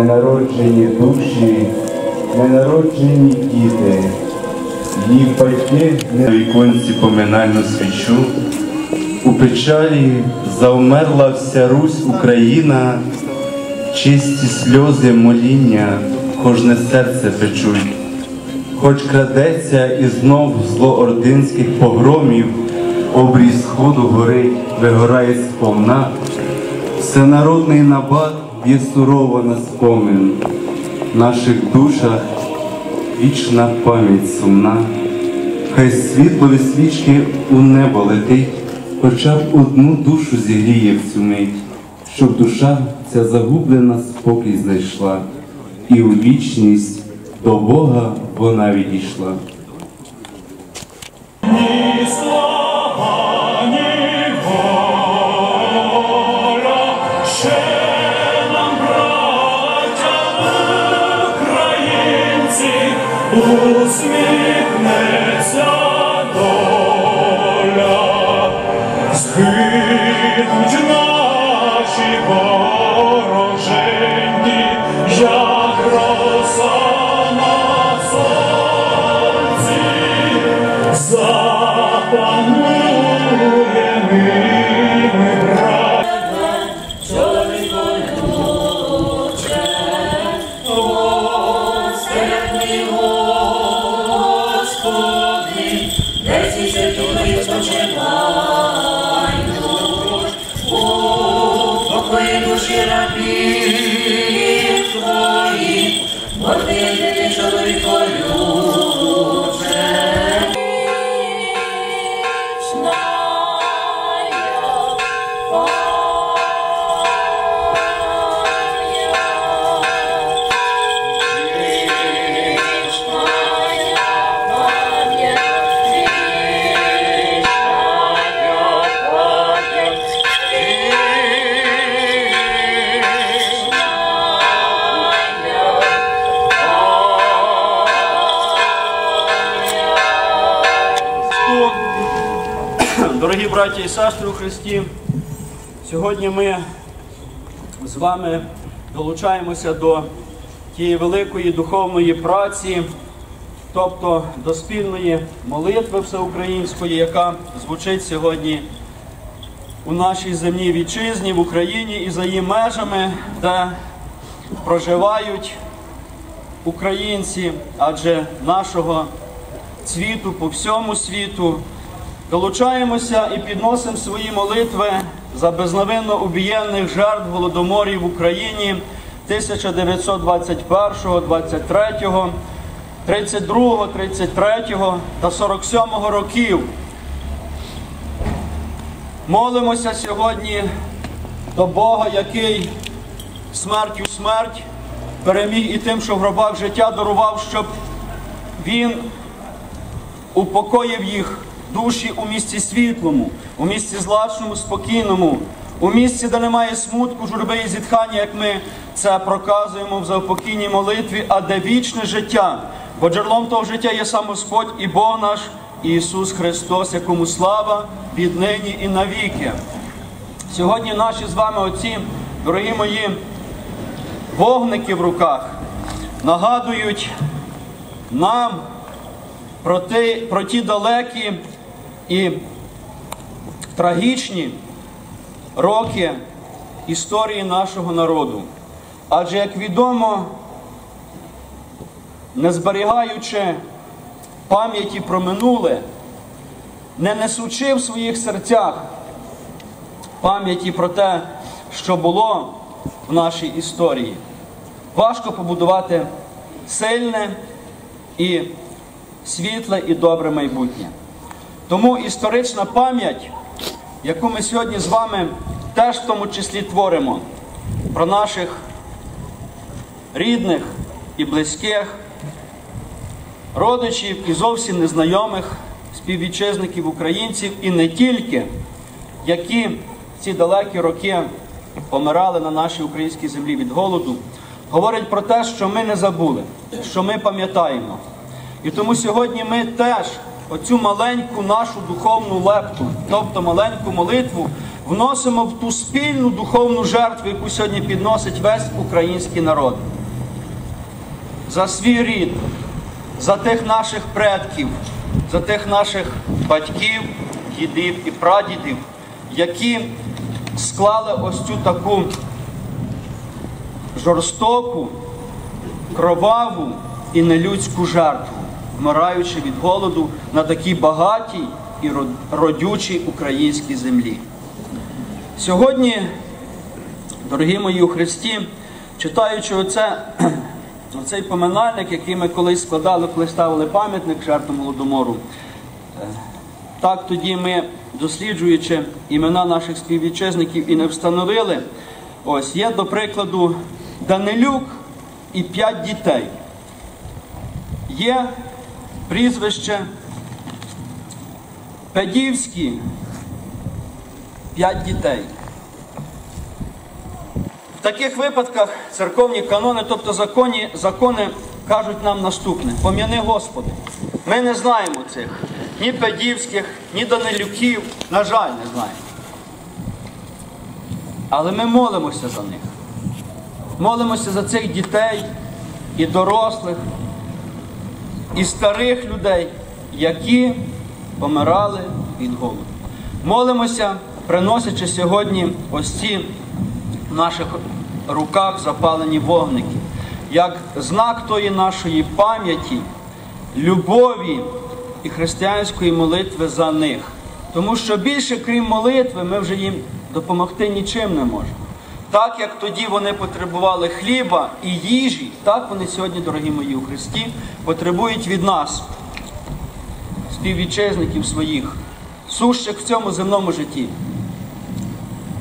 Ненароджені душі, ненароджені діти, їх батьки на віконці поминальну свічу. У печалі завмерла вся Русь Україна, чисті сльози моління, кожне серце печуть. Хоч крадеться і знов зло ординських погромів, обрій сходу горить, вигорає сповна, всенародний набат б'є сурово на спомин, в наших душах вічна пам'ять сумна, хай світло від свічки у небо летить, хоча б одну душу зігріє в цю мить, щоб душа ця загублена спокій знайшла, і у вічність до Бога вона відійшла. Слава, ні воля, ще усміхнеться Дорогі браті і сестри у Христі, сьогодні ми з вами долучаємося до тієї великої духовної праці, тобто до спільної молитви всеукраїнської, яка звучить сьогодні у нашій земній вітчизні, в Україні і за її межами, де проживають українці, адже нашого світу по всьому світу. Долучаємося і підносимо свої молитви за безновинно убієнних жертв голодоморів в Україні 1921, 23, 32, 33 та 47 років. Молимося сьогодні до Бога, який смертю смерть переміг і тим, що в гробах життя дарував, щоб Він упокоїв їх душі у місці світлому, у місці злачному, спокійному, у місці, де немає смутку, журби і зітхання, як ми це проказуємо в заупокійній молитві, а де вічне життя. Бо джерелом того життя є сам Господь і Бог наш Ісус Христос, якому слава віднині і навіки. Сьогодні наші з вами оці, дорогі мої, вогники в руках нагадують нам про ті, про ті далекі і трагічні роки історії нашого народу. Адже, як відомо, не зберігаючи пам'яті про минуле, не несучи в своїх серцях пам'яті про те, що було в нашій історії, важко побудувати сильне і світле і добре майбутнє. Тому історична пам'ять, яку ми сьогодні з вами теж в тому числі творимо про наших рідних і близьких, родичів і зовсім незнайомих співвітчизників українців, і не тільки, які ці далекі роки помирали на нашій українській землі від голоду, говорить про те, що ми не забули, що ми пам'ятаємо. І тому сьогодні ми теж оцю маленьку нашу духовну лепту, тобто маленьку молитву, вносимо в ту спільну духовну жертву, яку сьогодні підносить весь український народ. За свій рід, за тих наших предків, за тих наших батьків, дідів і прадідів, які склали ось цю таку жорстоку, кроваву і нелюдську жертву, вмираючи від голоду на такій багатій і родючій українській землі. Сьогодні, дорогі мої у Христі, читаючи оце, оцей поминальник, який ми колись складали, коли ставили пам'ятник жертвам Голодомору, е, так тоді ми, досліджуючи імена наших співвітчизників і не встановили, ось є, до прикладу, Данилюк і п'ять дітей. Є прізвище Педівський, п'ять дітей. В таких випадках церковні канони, тобто законі, закони кажуть нам наступне: пом'яни Господи. Ми не знаємо цих ні Педівських, ні Данилюків, на жаль, не знаємо. Але ми молимося за них. Молимося за цих дітей і дорослих, і старих людей, які помирали від голоду. Молимося, приносячи сьогодні ось ці в наших руках запалені вогники, як знак тої нашої пам'яті, любові і християнської молитви за них. Тому що більше, крім молитви, ми вже їм допомогти нічим не можемо. Так як тоді вони потребували хліба і їжі, так вони сьогодні, дорогі мої у Христі, потребують від нас, співвітчизників своїх, сущих в цьому земному житті,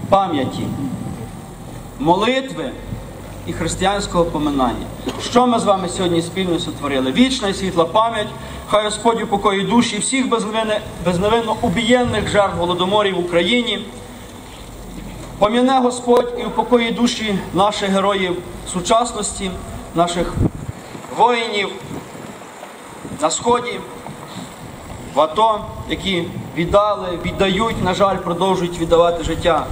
пам'яті, молитви і християнського поминання. Що ми з вами сьогодні спільно сотворили? Вічна і світла пам'ять, хай Господь упокоїть душі всіх безневинно, убієнних жертв голодоморів в Україні. Пом'яне Господь і упокої душі наших героїв сучасності, наших воїнів на сході, в АТО, які віддали, віддають, на жаль, продовжують віддавати життя,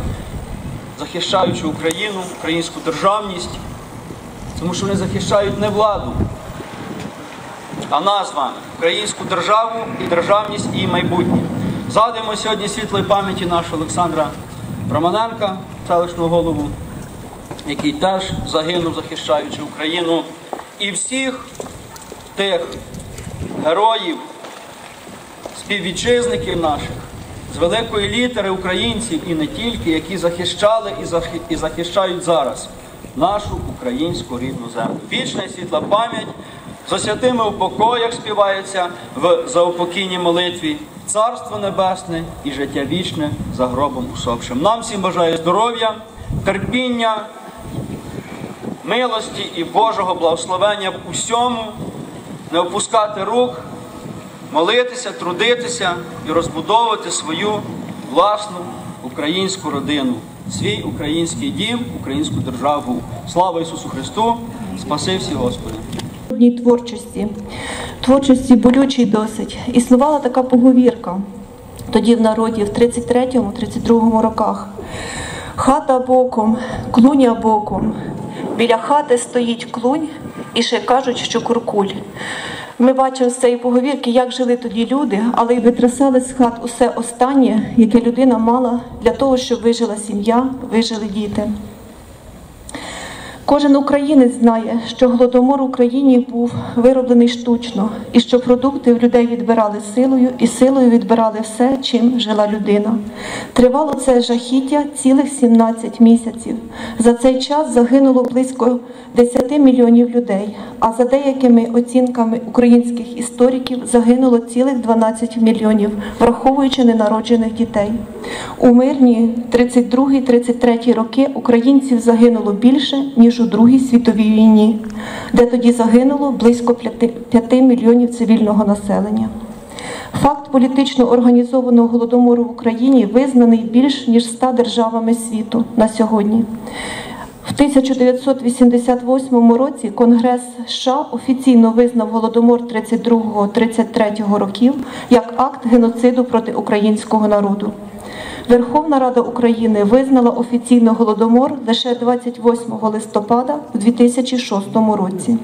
захищаючи Україну, українську державність, тому що вони захищають не владу, а нас з вами, українську державу і державність і майбутнє. Згадуємо сьогодні світлої пам'яті нашого Олександра Романенка, селищного голову, який теж загинув, захищаючи Україну, і всіх тих героїв, співвітчизників наших з великої літери українців і не тільки, які захищали і захищають зараз нашу українську рідну землю. Вічна світла пам'ять за святими у покоях співається в заупокійній молитві. Царство Небесне і життя вічне за гробом усопшим. Нам всім бажаю здоров'я, терпіння, милості і Божого благословення в усьому, не опускати рук, молитися, трудитися і розбудовувати свою власну українську родину, свій український дім, українську державу. Слава Ісусу Христу! Спаси всі Господи! Народній творчості, творчості болючій досить. Існувала така поговірка тоді в народі в 33-32 роках. Хата боком, клуня боком. Біля хати стоїть клунь і ще кажуть, що куркуль. Ми бачимо з цієї поговірки, як жили тоді люди, але й витрясали з хат усе останнє, яке людина мала для того, щоб вижила сім'я, вижили діти. Кожен українець знає, що голодомор в Україні був вироблений штучно, і що продукти в людей відбирали силою, і силою відбирали все, чим жила людина. Тривало це жахіття цілих 17 місяців. За цей час загинуло близько 10 мільйонів людей. А за деякими оцінками українських істориків загинуло цілих 12 мільйонів, враховуючи ненароджених дітей. У мирні 32-33 роки українців загинуло більше ніж у Другій світовій війні, де тоді загинуло близько 5 мільйонів цивільного населення. Факт політично організованого голодомору в Україні визнаний більш ніж 100 державами світу на сьогодні. В 1988 році Конгрес США офіційно визнав голодомор 32-33 років як акт геноциду проти українського народу. Верховна Рада України визнала офіційно голодомор лише 28 листопада у 2006 році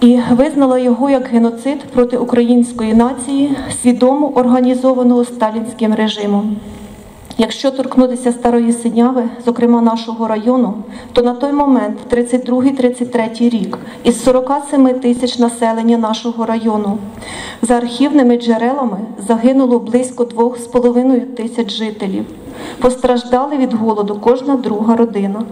і визнала його як геноцид проти української нації, свідомо організованого сталінським режимом. Якщо торкнутися старої синяви, зокрема нашого району, то на той момент, 32-33 рік, із 47 тисяч населення нашого району, за архівними джерелами загинуло близько 2,5 тисяч жителів. Постраждали від голоду кожна друга родина.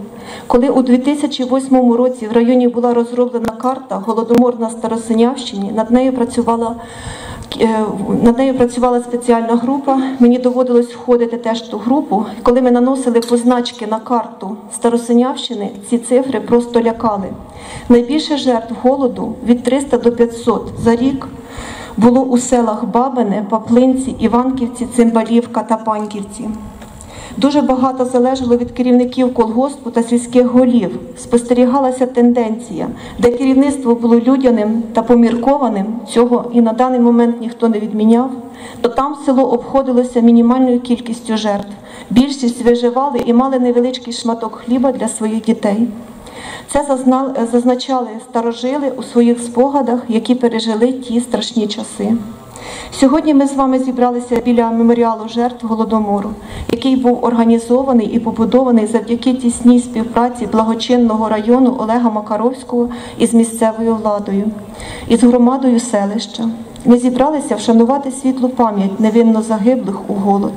Коли у 2008 році в районі була розроблена карта Голодомор на Старосинявщині, над нею працювала над нею працювала спеціальна група. Мені доводилось входити теж в ту групу. Коли ми наносили позначки на карту Старосинявщини, ці цифри просто лякали. Найбільше жертв голоду від 300 до 500 за рік було у селах Бабине, Паплинці, Іванківці, Цимбалівка та Паньківці. Дуже багато залежало від керівників колгоспу та сільських голів. Спостерігалася тенденція, де керівництво було людяним та поміркованим, цього і на даний момент ніхто не відміняв, то там село обходилося мінімальною кількістю жертв. Більшість виживали і мали невеличкий шматок хліба для своїх дітей. Це зазначали старожили у своїх спогадах, які пережили ті страшні часи. Сьогодні ми з вами зібралися біля меморіалу жертв голодомору, який був організований і побудований завдяки тісній співпраці благочинного району Олега Макаровського із місцевою владою, із громадою селища. Ми зібралися вшанувати світлу пам'ять невинно загиблих у голод.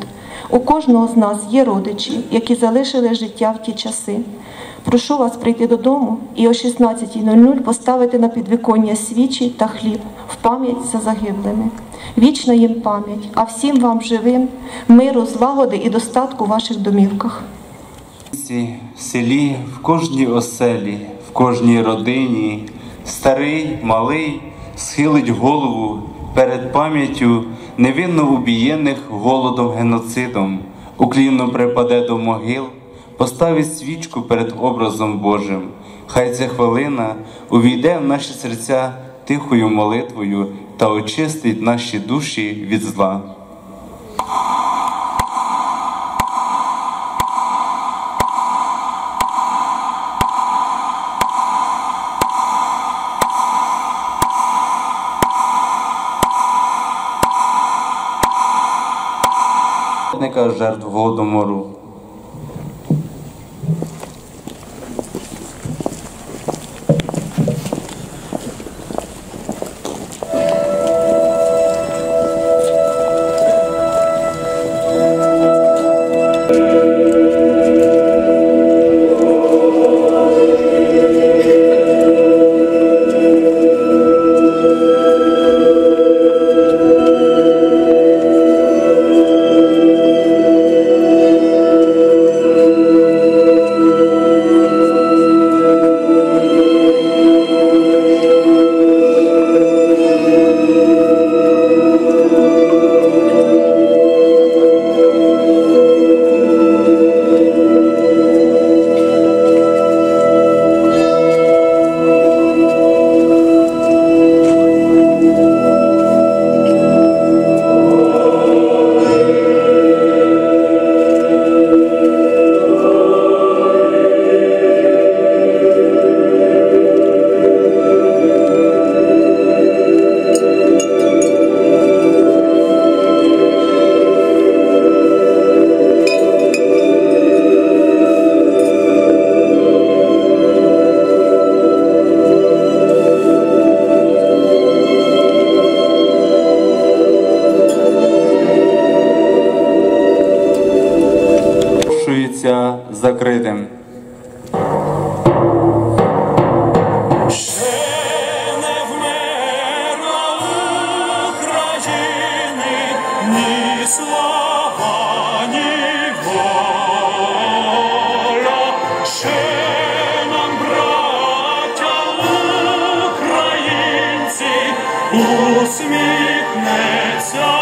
У кожного з нас є родичі, які залишили життя в ті часи. Прошу вас прийти додому і о 16.00 поставити на підвіконня свічі та хліб в пам'ять за загиблими. Вічна їм пам'ять, а всім вам живим, миру, злагоди і достатку в ваших домівках. В селі, в кожній оселі, в кожній родині, старий, малий схилить голову перед пам'яттю невинно убієних голодом геноцидом, уклінно припаде до могил, поставить свічку перед образом Божим. Хай ця хвилина увійде в наші серця тихою молитвою та очистить наші душі від зла. жертв голодомору усміхнеться